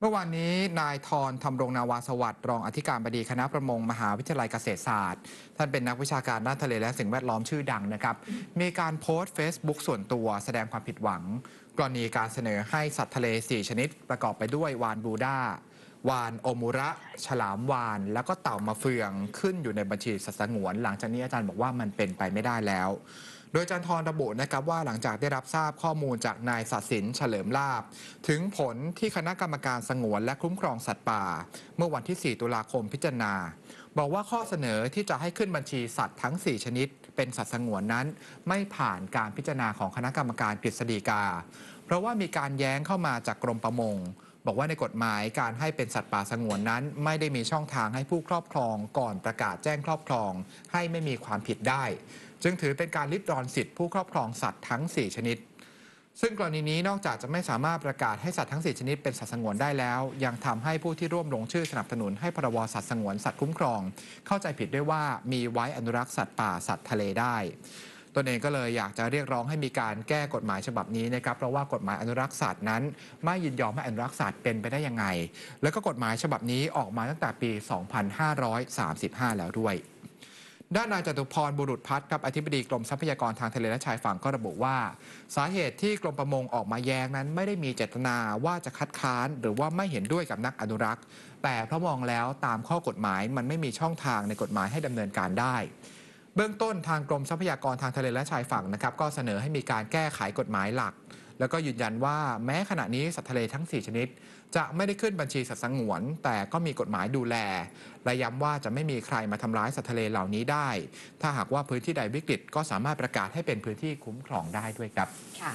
เมื่อวานนี้นายทรธรรมรงนาวาสวัสดิ์รองอธิการบดีคณะประมงมหาวิทยาลัยเกษตรศาสตร์ ท่านเป็นนักวิชาการด้านทะเลและสิ่งแวดล้อมชื่อดังนะครับ มีการโพสต์ Facebook ส่วนตัวแสดงความผิดหวัง กรณีการเสนอให้สัตว์ทะเล 4 ชนิดประกอบไปด้วยวานบูด้า วานโอมูระ ฉลามวาน แล้วก็เต่ามาเฟืองขึ้นอยู่ในบัญชีสัตว์สงวน หลังจากนี้อาจารย์บอกว่ามันเป็นไปไม่ได้แล้ว โดยอาจารย์ทรระบุนะครับว่าหลังจากได้รับทราบข้อมูลจากนายศัสินเฉลิมลาบ ถึงผลที่คณะกรรมการสงวนและคุ้มครองสัตว์ป่า เมื่อวันที่ 4 ตุลาคมพิจารณา บอกว่าข้อเสนอที่จะให้ขึ้นบัญชีสัตว์ทั้ง 4 ชนิด เป็นสัตว์สงวนนั้น ไม่ผ่านการพิจารณาของคณะกรรมการกฤษฎีกา เพราะว่ามีการแย้งเข้ามาจากกรมประมง บอกว่าในกฎหมายการให้เป็นสัตว์ป่าสงวนนั้น ไม่ได้มีช่องทางให้ผู้ครอบครองก่อนประกาศแจ้งครอบครอง ให้ไม่มีความผิดได้ จึงถือเป็นการลิดรอนสิทธิผู้ครอบครองสัตว์ทั้ง 4 ชนิด ซึ่งกรณีนี้นอกจากจะไม่สามารถประกาศให้สัตว์ทั้ง 4 ชนิดเป็นสัตว์สงวนได้แล้ว ยังทำให้ผู้ที่ร่วมลงชื่อสนับสนุนให้พรบสัตว์สงวนสัตว์คุ้มครอง เข้าใจผิดด้วยว่ามีไว้อนุรักษ์สัตว์ป่าสัตว์ทะเลได้ ตนเองก็เลยอยากจะเรียกร้องให้มีการแก้กฎหมายฉบับนี้นะครับเพราะว่ากฎหมายอนุรักษ์สัตว์นั้น ไม่ยินยอมให้อนุรักษ์สัตว์เป็นไปได้ยังไง แล้วก็กฎหมายฉบับนี้ออกมาตั้งแต่ปี 2535 แล้วด้วยด้านนายจตุพรบุรุษพัฒน์ครับอธิบดีกรมทรัพยากรทางทะเลและชายฝั่งก็ระบุว่า สาเหตุที่กรมประมงออกมาแย้งนั้น ไม่ได้มีเจตนาว่าจะคัดค้าน หรือว่าไม่เห็นด้วยกับนักอนุรักษ์ แต่เพราะมองแล้วตามข้อกฎหมายมันไม่มีช่องทางในกฎหมายให้ดำเนินการได้ เบื้องต้นทางกรมทรัพยากรทางทะเลและชายฝั่งนะครับก็เสนอให้มีการแก้ไขกฎหมายหลัก แล้วก็ยืนยันว่าแม้ขณะนี้สัตว์ทะเลทั้ง 4 ชนิด จะไม่ได้ขึ้นบัญชีสัตว์สงวน แต่ก็มีกฎหมายดูแล และย้ำว่าจะไม่มีใครมาทำร้ายสัตว์ทะเลเหล่านี้ได้ ถ้าหากว่าพื้นที่ใดวิกฤตก็สามารถประกาศให้เป็นพื้นที่คุ้มครองได้ด้วยครับค่ะ